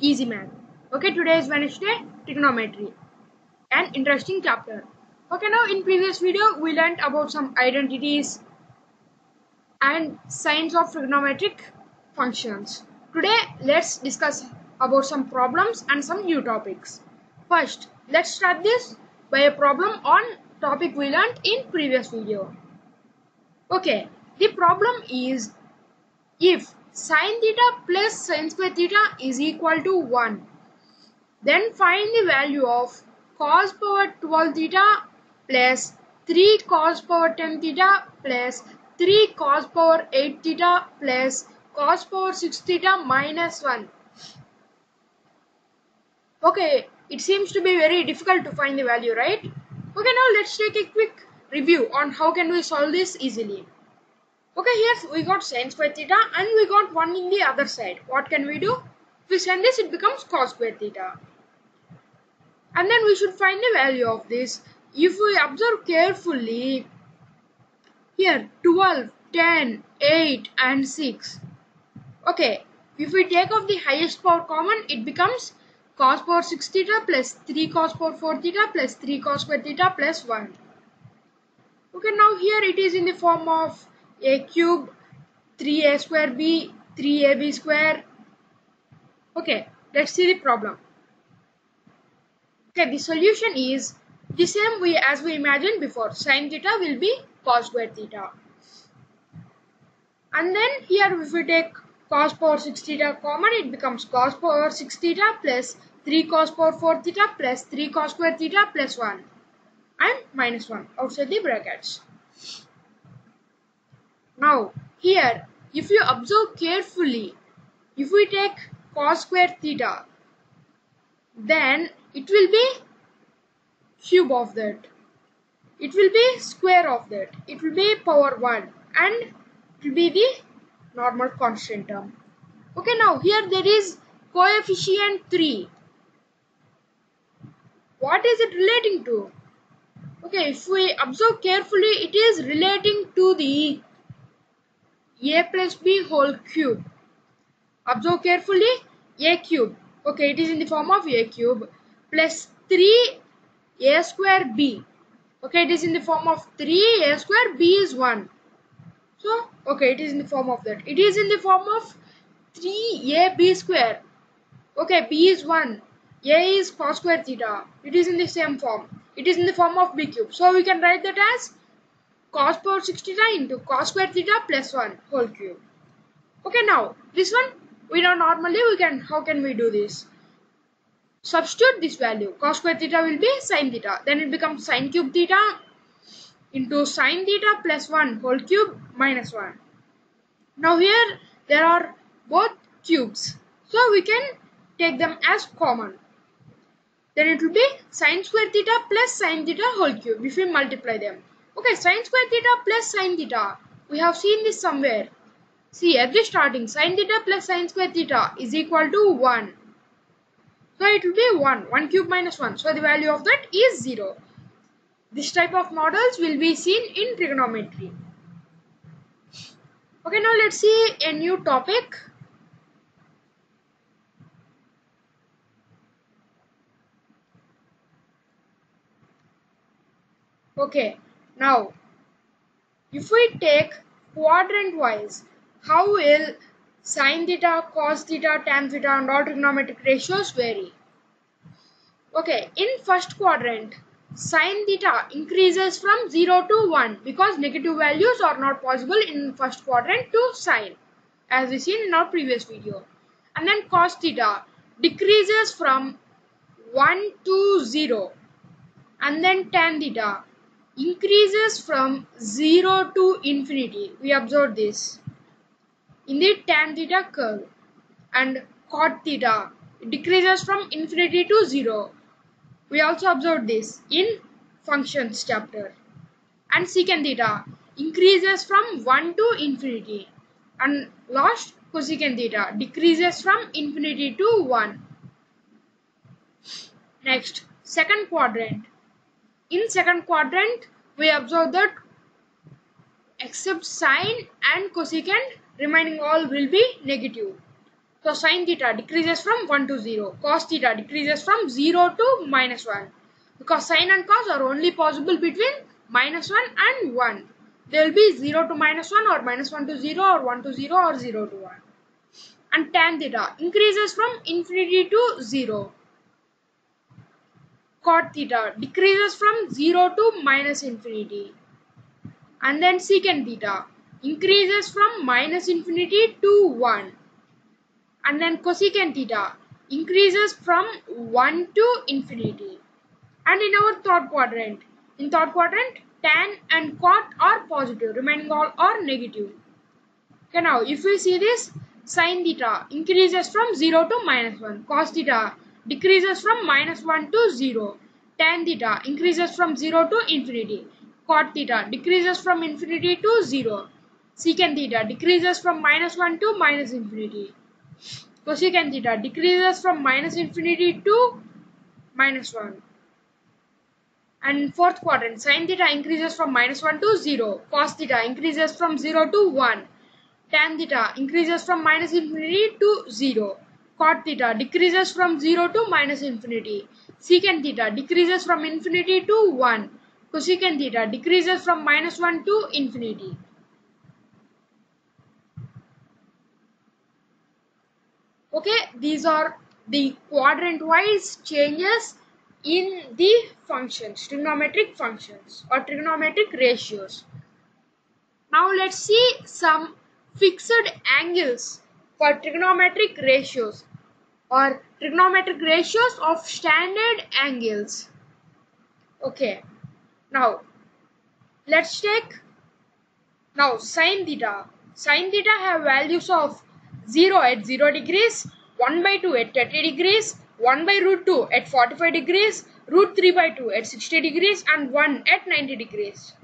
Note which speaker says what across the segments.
Speaker 1: Easy Math. Okay, today is Wednesday, Trigonometry. An interesting chapter. Okay, now in previous video we learned about some identities and signs of trigonometric functions. Today let's discuss about some problems and some new topics. First, let's start this by a problem on topic we learned in previous video. Okay, the problem is if sine theta plus sine square theta is equal to 1, then find the value of cos power 12 theta plus 3 cos power 10 theta plus 3 cos power 8 theta plus cos power 6 theta minus 1. Okay, it seems to be very difficult to find the value, right? Okay, now let's take a quick review on how can we solve this easily. Okay, here we got sine square theta and we got 1 in the other side. What can we do? If we send this, it becomes cos square theta. And then we should find the value of this. If we observe carefully, here 12, 10, 8 and 6. Okay, if we take off the highest power common, it becomes cos power 6 theta plus 3 cos power 4 theta plus 3 cos square theta plus 1. Okay, now here it is in the form of a cube 3a square b 3ab square. Okay, let's see the problem. Okay, the solution is the same way as we imagined before. Sine theta will be cos square theta. And then here if we take cos power 6 theta common, it becomes cos power 6 theta plus 3 cos power 4 theta plus 3 cos square theta plus 1 and minus 1 outside the brackets. Now here if you observe carefully, if we take cos square theta, then it will be cube of that. It will be square of that. It will be power 1 and it will be the normal constant term. Okay, now here there is coefficient 3. What is it relating to? Okay, if we observe carefully, it is relating to the a plus b whole cube. Observe carefully, a cube. Okay, it is in the form of a cube plus 3 a square b. Okay, it is in the form of 3 a square b is 1. So, okay, it is in the form of that. It is in the form of 3ab square. Okay, b is 1. a is cos square theta. It is in the same form. It is in the form of b cube. So, we can write that as cos power 6 theta into cos square theta plus 1 whole cube. Okay, now, this one, we know normally we can, how can we do this? Substitute this value. Cos square theta will be sine theta. Then it becomes sine cube theta into sine theta plus 1 whole cube minus 1. Now here there are both cubes. So we can take them as common. Then it will be sine square theta plus sine theta whole cube if we multiply them. Okay, sine square theta plus sine theta. We have seen this somewhere. See at the starting sine theta plus sine square theta is equal to 1. So it will be 1. 1 cube minus 1. So the value of that is 0. This type of models will be seen in trigonometry. Okay, now let's see a new topic. Okay, now if we take quadrant wise, how will sine theta, cos theta, tan theta and all trigonometric ratios vary? Okay, in first quadrant, sine theta increases from 0 to 1 because negative values are not possible in first quadrant to sine as we seen in our previous video. And then cos theta decreases from 1 to 0 and then tan theta increases from 0 to infinity. We observe this in the tan theta curve and cot theta decreases from infinity to 0 we also observe this in functions chapter. And secant theta increases from 1 to infinity. And last cosecant theta decreases from infinity to 1. Next, second quadrant. In second quadrant, we observe that except sine and cosecant, remaining all will be negative. So sine theta decreases from 1 to 0. Cos theta decreases from 0 to minus 1. Because sine and cos are only possible between minus 1 and 1. They will be 0 to minus 1 or minus 1 to 0 or 1 to 0 or 0 to 1. And tan theta increases from infinity to 0. Cot theta decreases from 0 to minus infinity. And then secant theta increases from minus infinity to 1 and then cosecant theta increases from 1 to infinity. And in our third quadrant in third quadrant tan and cot are positive remaining all are negative. Okay now if we see this sine theta increases from 0 to minus 1 cos theta decreases from minus 1 to 0 tan theta increases from 0 to infinity cot theta decreases from infinity to 0 secant theta decreases from minus 1 to minus infinity. Cosecant theta decreases from minus infinity to minus 1. And fourth quadrant, sine theta increases from minus 1 to 0. Cos theta increases from 0 to 1. Tan theta increases from minus infinity to 0. Cot theta decreases from 0 to minus infinity. Secant theta decreases from infinity to 1. Cosecant theta decreases from minus 1 to infinity. okay these are the quadrant wise changes in the functions trigonometric functions or trigonometric ratios now let's see some fixed angles for trigonometric ratios or trigonometric ratios of standard angles okay now let's take now sine theta sine theta have values of 0 at 0 degrees, 1 by 2 at 30 degrees, 1 by root 2 at 45 degrees, root 3 by 2 at 60 degrees and 1 at 90 degrees.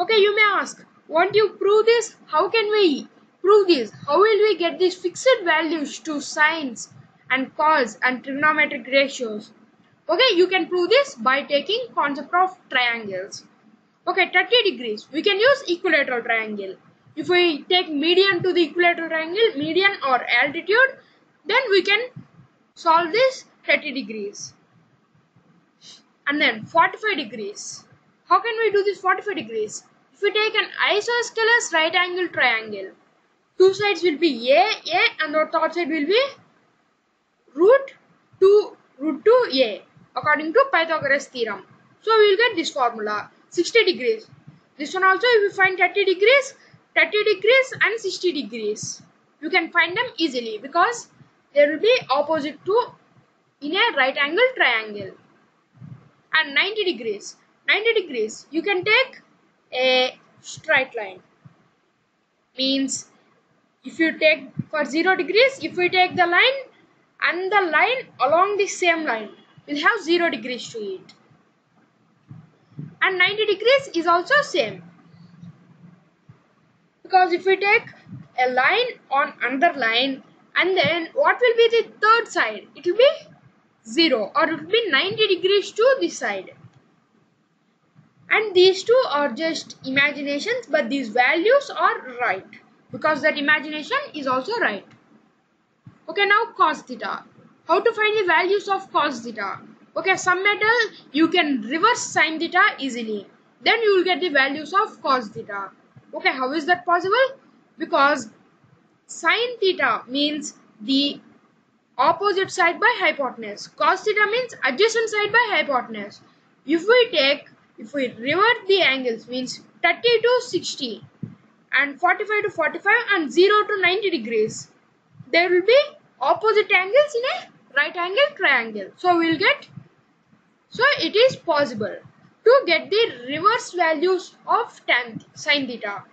Speaker 1: Okay, you may ask, won't you prove this? How can we prove this? How will we get these fixed values to sines and cos and trigonometric ratios? Okay, you can prove this by taking concept of triangles. Okay, 30 degrees. We can use equilateral triangle if we take median to the equilateral triangle median or altitude then we can solve this 30 degrees and then 45 degrees how can we do this 45 degrees if we take an isosceles right angle triangle two sides will be a a and the third side will be root 2 root 2 a according to pythagoras theorem so we will get this formula 60 degrees this one also if you find 30 degrees 30 degrees and 60 degrees. You can find them easily because they will be opposite to in a right angle triangle. And 90 degrees. 90 degrees. You can take a straight line. Means if you take for 0 degrees, if we take the line and the line along the same line will have 0 degrees to it. And 90 degrees is also same. Because if we take a line on another line and then what will be the third side? It will be 0 or it will be 90 degrees to this side. And these two are just imaginations but these values are right. Because that imagination is also right okay now cos theta how to find the values of cos theta okay some metal you can reverse sine theta easily then you will get the values of cos theta Okay, how is that possible? Because sine theta means the opposite side by hypotenuse. Cos theta means adjacent side by hypotenuse. If we take, if we revert the angles means 30 to 60 and 45 to 45 and 0 to 90 degrees, there will be opposite angles in a right angle triangle. So we will get, so it is possible to get the reverse values of tan sine theta.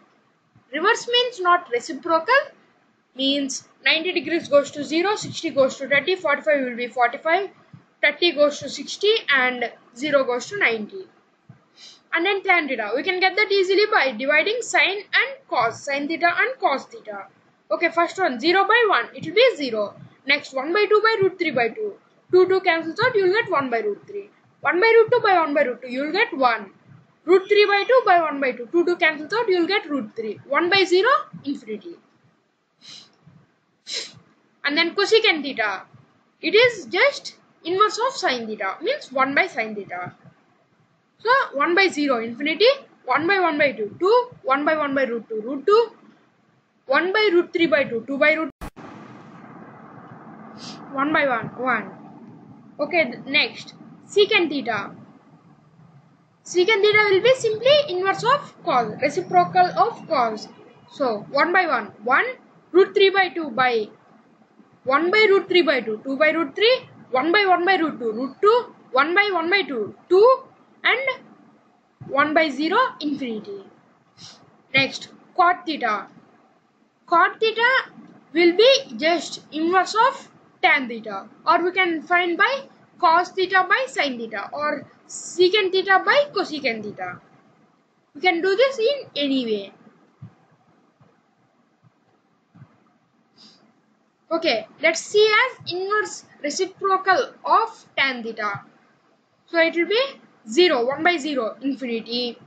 Speaker 1: Reverse means not reciprocal means 90 degrees goes to 0, 60 goes to 30, 45 will be 45, 30 goes to 60 and 0 goes to 90. And then tan theta. We can get that easily by dividing sine and cos, sine theta and cos theta. Okay, first one 0 by 1, it will be 0. Next 1 by 2 by root 3 by 2. 2 2 cancels out, you will get 1 by root 3. 1 by root 2 by 1 by root 2 you will get 1 root 3 by 2 by 1 by 2 2 2 cancels out you will get root 3 1 by 0 infinity and then cosecant theta. It is just inverse of sine theta means 1 by sine theta. So 1 by 0 infinity 1 by 1 by 2 2 1 by 1 by root 2 root 2 1 by root 3 by 2 2 by root. 1 by 1 1 okay next. Secant theta. Secant theta will be simply inverse of cos reciprocal of cos. So 1 by 1 1 root 3 by 2 by. 1 by root 3 by 2 2 by root 3 1 by 1 by root 2 root 2 1 by 1 by 2 2 and 1 by 0 infinity. Next cot theta cot theta will be just inverse of tan theta or we can find by cos theta by sin theta or secant theta by cosecant theta. We can do this in any way. Okay, let's see as inverse reciprocal of tan theta. So it will be 0, 1 by 0, infinity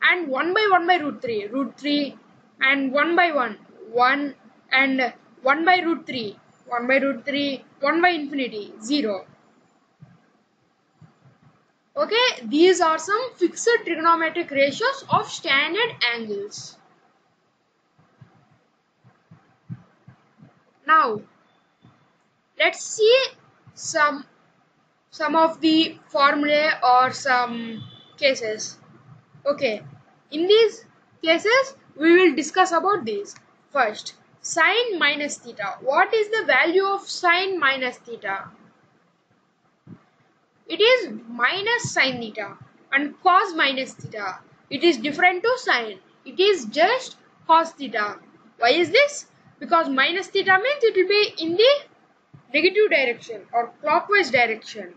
Speaker 1: and 1 by 1 by root 3, root 3 and 1 by 1, 1 and 1 by root 3, 1 by root 3, 1 by infinity, 0. Okay, these are some fixed trigonometric ratios of standard angles. Now, let's see some some of the formulae or some cases. Okay, in these cases, we will discuss about these. First, sine minus theta. What is the value of sine minus theta? It is minus sine theta and cos minus theta. It is different to sine. It is just cos theta. Why is this? Because minus theta means it will be in the negative direction or clockwise direction.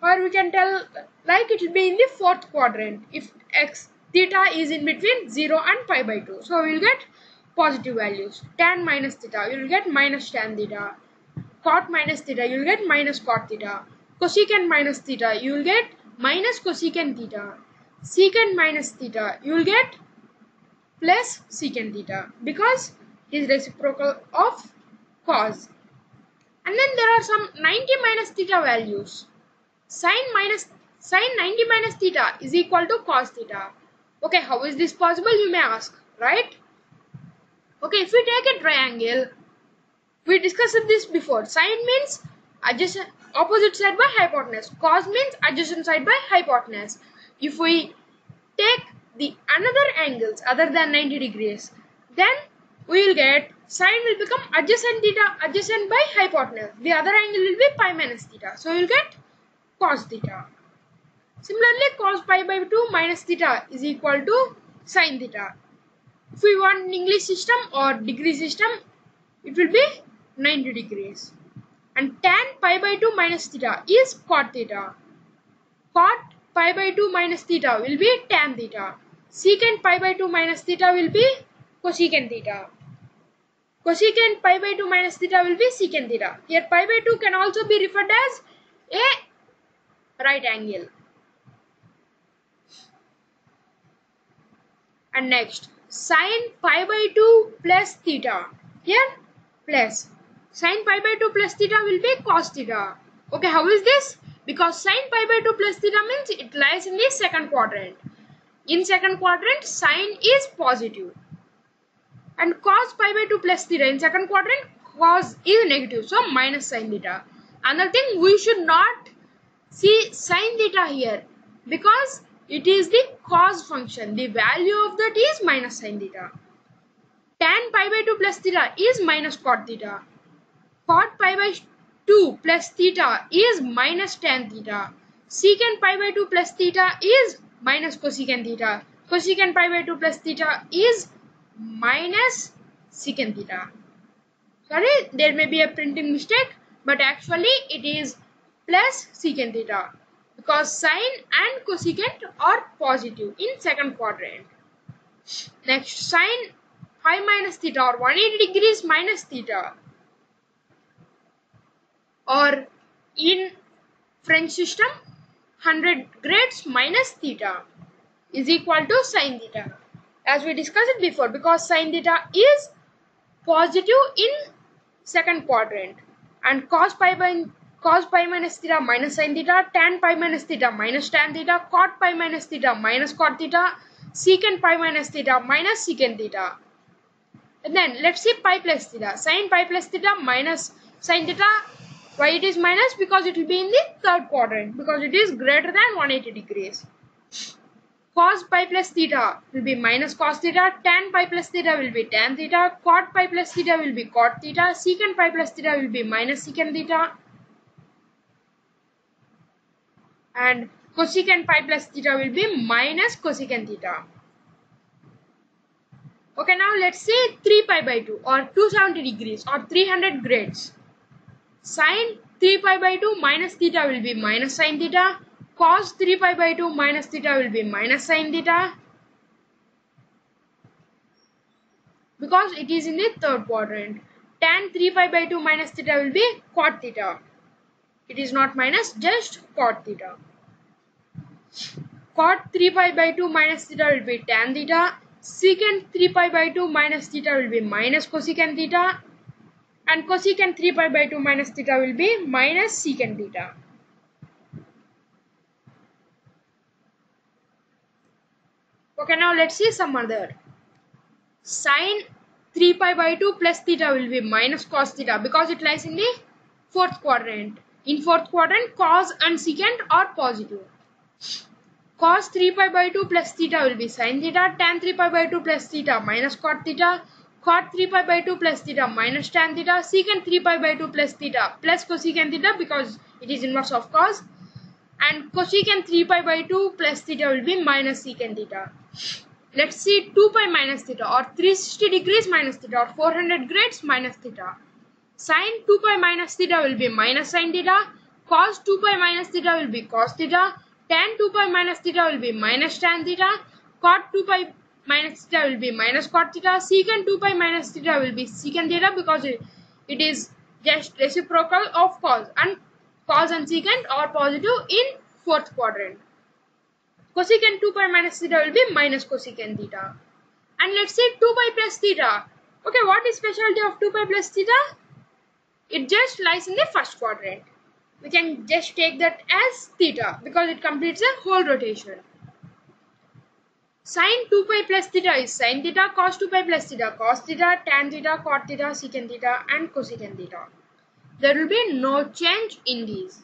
Speaker 1: Or we can tell like it will be in the fourth quadrant if x theta is in between 0 and pi by 2. So we will get positive values. Tan minus theta, you will get minus tan theta. Cot minus theta, you will get minus cot theta. Cosecant minus theta, you will get minus cosecant theta. Secant minus theta, you will get plus secant theta because it is reciprocal of cos. And then there are some 90 minus theta values. Sine minus sine 90 minus theta is equal to cos theta. Okay, how is this possible you may ask, right? Okay, if we take a triangle, we discussed this before. Sine means adjacent opposite side by hypotenuse. Cos means adjacent side by hypotenuse. If we take the another angles other than 90 degrees, then we will get sine will become adjacent theta adjacent by hypotenuse. The other angle will be pi minus theta. So we will get cos theta. Similarly, cos pi by 2 minus theta is equal to sine theta. If we want English system or degree system, it will be 90 degrees. And tan pi by 2 minus theta is cot theta. Cot pi by 2 minus theta will be tan theta. Secant pi by 2 minus theta will be cosecant theta. Cosecant pi by 2 minus theta will be secant theta. Here pi by 2 can also be referred as a right angle. And next, sine pi by 2 plus theta. Here plus sine pi by 2 plus theta will be cos theta. Okay, how is this? Because sine pi by 2 plus theta means it lies in the second quadrant. In second quadrant, sine is positive. And cos pi by 2 plus theta in second quadrant, cos is negative. So minus sine theta. Another thing, we should not see sine theta here because it is the cos function. The value of that is minus sine theta. Tan pi by 2 plus theta is minus cot theta. Cot pi by 2 plus theta is minus tan theta. Secant pi by 2 plus theta is minus cosecant theta. Cosecant pi by 2 plus theta is minus secant theta. Sorry, there may be a printing mistake, but actually it is plus secant theta because sine and cosecant are positive in second quadrant. Next, sine pi minus theta or 180 degrees minus theta or in French system 100 grades minus theta is equal to sine theta as we discussed it before because sine theta is positive in second quadrant and cos pi by cos pi minus theta minus sin theta tan pi minus theta minus tan theta cot pi minus theta minus cot theta secant pi minus theta minus secant theta. And then let's see pi plus theta. Sin pi plus theta minus sin theta. Why it is minus? Because it will be in the third quadrant. Because it is greater than 180 degrees. Cos pi plus theta will be minus cos theta, tan pi plus theta will be tan theta, cot pi plus theta will be cot theta, secant pi plus theta will be minus secant theta, and cosecant pi plus theta will be minus cosecant theta. Okay, now let's say 3 pi by 2 or 270 degrees or 300 grades. Sine 3 pi by 2 minus theta will be minus sine theta cos 3 pi by 2 minus theta will be minus sine theta because it is in the third quadrant tan 3 pi by 2 minus theta will be cot theta it is not minus just cot theta cot 3 pi by 2 minus theta will be tan theta secant 3 pi by 2 minus theta will be minus cosecant theta and cosecant 3 pi by 2 minus theta will be minus secant theta Okay, now let's see some other. Sine 3 pi by 2 plus theta will be minus cos theta because it lies in the fourth quadrant. In fourth quadrant, cos and secant are positive. Cos 3 pi by 2 plus theta will be sine theta, tan 3 pi by 2 plus theta minus cot theta, cot 3 pi by 2 plus theta minus tan theta, secant 3 pi by 2 plus theta plus cosecant theta because it is inverse of cos and cosecant 3 pi by 2 plus theta will be minus secant theta. Let's see 2 pi minus theta or 360 degrees minus theta or 400 grades minus theta. Sine 2 pi minus theta will be minus sine theta. Cos 2 pi minus theta will be cos theta. Tan 2 pi minus theta will be minus tan theta. Cot 2 pi minus theta will be minus cot theta. Secant 2 pi minus theta will be secant theta because it, it is just reciprocal of cos and cos and secant are positive in fourth quadrant cosecant 2 pi minus theta will be minus cosecant theta. And let's say 2 pi plus theta. Okay, what is specialty of 2 pi plus theta? It just lies in the first quadrant. We can just take that as theta because it completes a whole rotation. Sine 2 pi plus theta is sine theta, cos 2 pi plus theta, cos theta, tan theta, cot theta, secant theta and cosecant theta. There will be no change in these.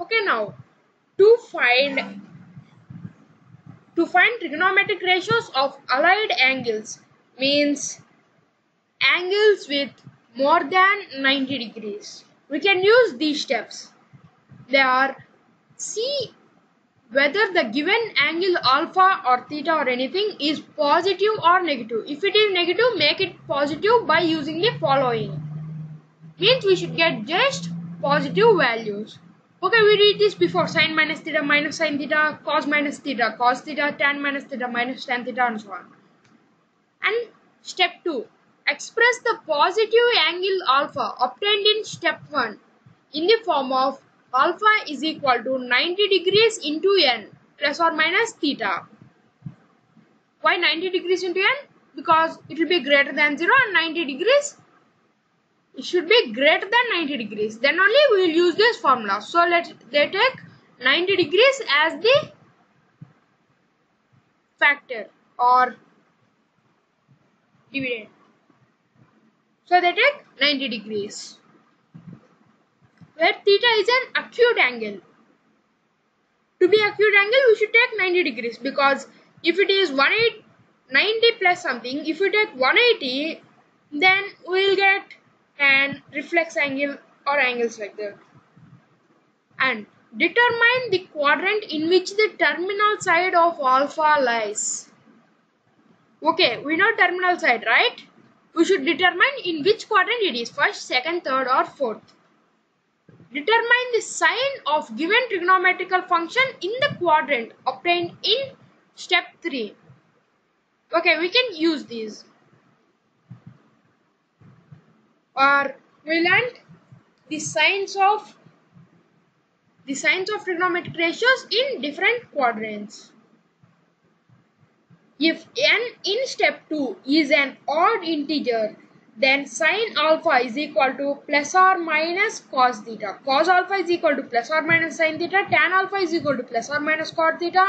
Speaker 1: Okay, now to find to find trigonometric ratios of allied angles means angles with more than 90 degrees. We can use these steps. They are see whether the given angle alpha or theta or anything is positive or negative. If it is negative, make it positive by using the following. Means we should get just positive values. Okay, we read this before. Sine minus theta minus sine theta, cos minus theta, cos theta, tan minus theta minus tan theta and so on. And step 2. Express the positive angle alpha obtained in step 1 in the form of alpha is equal to 90 degrees into n plus or minus theta. Why 90 degrees into n? Because it will be greater than 0 and 90 degrees it should be greater than 90 degrees. Then only we will use this formula. So let they take 90 degrees as the factor or dividend. So they take 90 degrees. Where theta is an acute angle. To be acute angle we should take 90 degrees because if it is 180 90 plus something if we take 180 then we will get and reflex angle or angles like that. And determine the quadrant in which the terminal side of alpha lies. Okay, we know terminal side, right? We should determine in which quadrant it is, first, second, third or fourth. Determine the sign of given trigonometrical function in the quadrant obtained in step 3. Okay, we can use these. Or we learned the signs of the signs of trigonometric ratios in different quadrants. if n in step 2 is an odd integer then sine alpha is equal to plus or minus cos theta. Cos alpha is equal to plus or minus sine theta. Tan alpha is equal to plus or minus cot theta.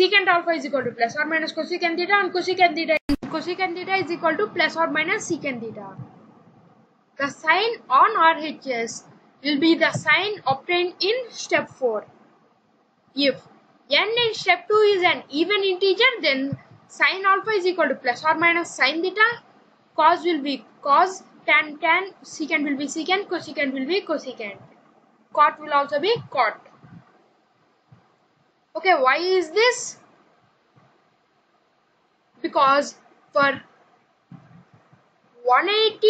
Speaker 1: Secant alpha is equal to plus or minus cosecant theta. And cosecant theta cosecant theta is equal to plus or minus secant theta the sign on RHS will be the sign obtained in step 4. If n in step 2 is an even integer, then sine alpha is equal to plus or minus sine theta, cos will be cos, tan tan, secant will be secant, cosecant will be cosecant, cot will also be cot. Okay, why is this? Because for 180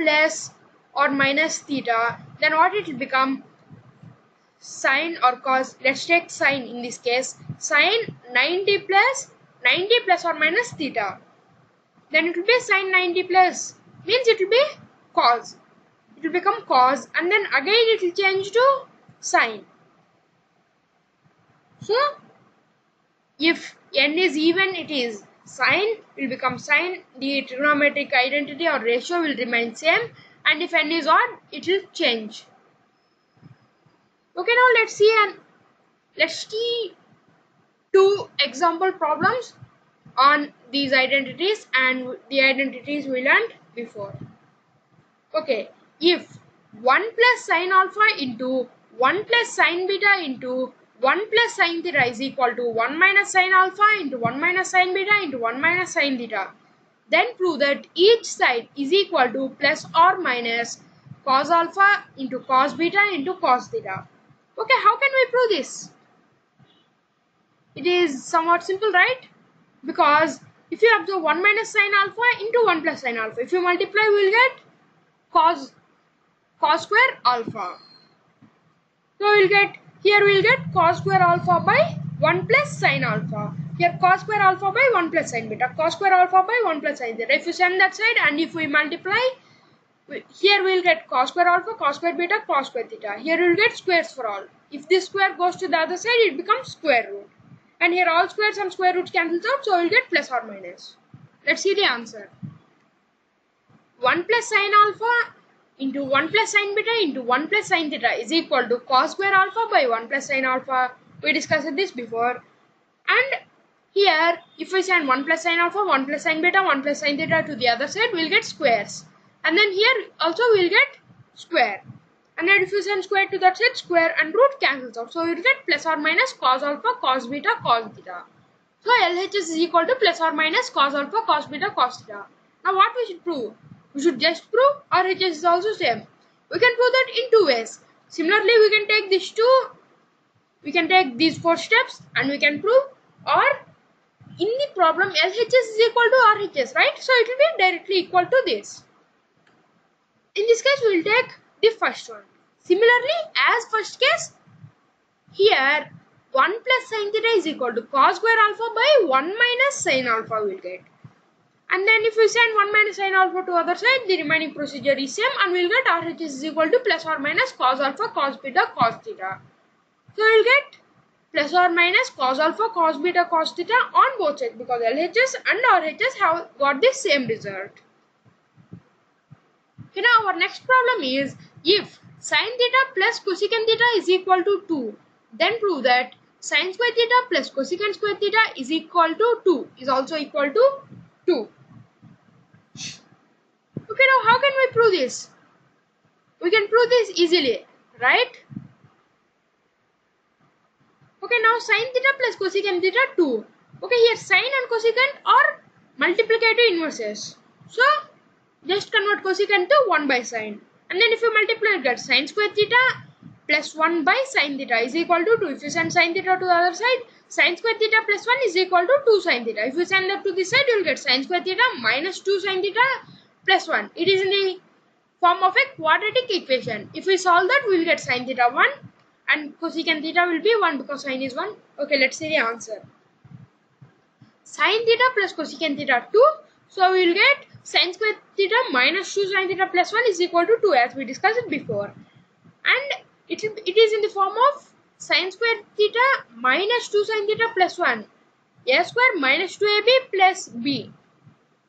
Speaker 1: plus or minus theta then what it will become? Sine or cos let's take sine in this case. Sine 90 plus 90 plus or minus theta. Then it will be sine 90 plus. Means it will be cos. It will become cos and then again it will change to sine. So if n is even it is sine will become sine the trigonometric identity or ratio will remain same. And if n is odd it will change. Okay now let's see and let's see two example problems on these identities and the identities we learned before. Okay if 1 plus sine alpha into 1 plus sine beta into 1 plus sine theta is equal to 1 minus sine alpha into 1 minus sine beta into 1 minus sine theta then prove that each side is equal to plus or minus cos alpha into cos beta into cos theta. Okay, how can we prove this? It is somewhat simple, right? Because if you observe 1 minus sine alpha into 1 plus sine alpha, if you multiply, we will get cos, cos square alpha. So we will get, here we will get cos square alpha by 1 plus sine alpha. Here cos square alpha by 1 plus sine beta. Cos square alpha by 1 plus sine theta. If you send that side and if we multiply, here we will get cos square alpha, cos square beta, cos square theta. Here we will get squares for all. If this square goes to the other side, it becomes square root. And here all squares and square roots cancels out, so we will get plus or minus. Let's see the answer. 1 plus sine alpha into 1 plus sine beta into 1 plus sine theta is equal to cos square alpha by 1 plus sine alpha. We discussed this before. And here, if we send 1 plus sine alpha, 1 plus sine beta, 1 plus sine theta to the other side, we'll get squares. And then here also we'll get square. And then if you send square to that side, square and root cancels out. So you'll get plus or minus cos alpha, cos beta, cos theta. So LHS is equal to plus or minus cos alpha, cos beta, cos theta. Now what we should prove? We should just prove RHS is also same. We can prove that in two ways. Similarly, we can take these two, we can take these four steps and we can prove or in the problem LHS is equal to RHS, right? So it will be directly equal to this. In this case, we will take the first one. Similarly, as first case, here 1 plus sine theta is equal to cos square alpha by 1 minus sine alpha we will get. And then if we send 1 minus sine alpha to other side, the remaining procedure is same and we will get RHS is equal to plus or minus cos alpha, cos beta, cos theta. So we will get plus or minus cos alpha, cos beta, cos theta on both sides because LHS and RHS have got the same result. Okay, now our next problem is if sine theta plus cosecant theta is equal to 2, then prove that sine square theta plus cosecant square theta is equal to 2 is also equal to 2. Now how can we prove this? We can prove this easily, right? Okay, now sine theta plus cosecant theta 2. Okay, here sine and cosecant are multiplicative inverses. So, just convert cosecant to 1 by sine. And then if you multiply, get sine square theta plus 1 by sine theta is equal to 2. If you send sine theta to the other side, sine square theta plus 1 is equal to 2 sine theta. If you send that to this side, you will get sine square theta minus 2 sine theta plus 1. It is in the form of a quadratic equation. If we solve that, we will get sine theta 1 and cosecant theta will be 1 because sine is 1. Okay, let's see the answer. Sine theta plus cosecant theta 2. So we will get sine square theta minus 2 sine theta plus 1 is equal to 2 as we discussed it before. And it, it is in the form of sine square theta minus 2 sine theta plus 1. a square minus 2ab plus b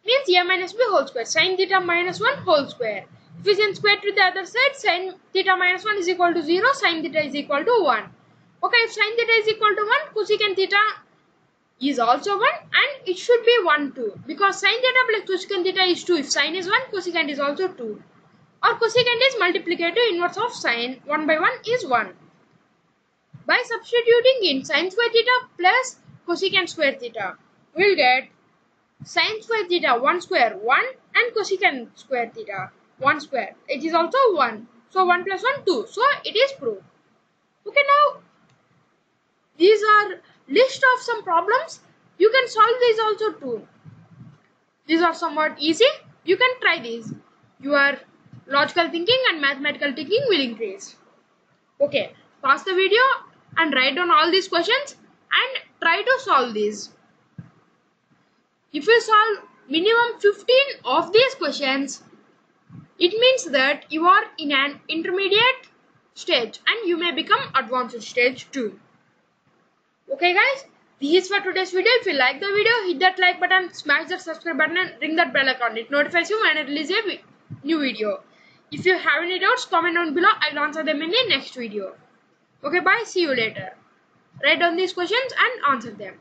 Speaker 1: means a minus b whole square. Sine theta minus 1 whole square. If we send square to the other side, sine theta minus 1 is equal to 0, sine theta is equal to 1. Okay, if sine theta is equal to 1, cosecant theta is also 1 and it should be 1 too. Because sine theta plus cosecant theta is 2. If sine is 1, cosecant is also 2. Or cosecant is multiplicative inverse of sine 1 by 1 is 1. By substituting in sine square theta plus cosecant square theta, we will get sine square theta 1 square 1 and cosecant square theta 1 square. It is also 1. So 1 plus 1 2. So it is proved. Okay now these are list of some problems. You can solve these also too. These are somewhat easy. You can try these. Your logical thinking and mathematical thinking will increase. Okay, pause the video and write down all these questions and try to solve these. If you solve minimum 15 of these questions, it means that you are in an intermediate stage and you may become advanced stage too. Okay guys, this is for today's video. If you like the video, hit that like button, smash that subscribe button and ring that bell icon. It notifies you when I release a new video. If you have any doubts, comment down below. I'll answer them in the next video. Okay, bye. See you later. Write down these questions and answer them.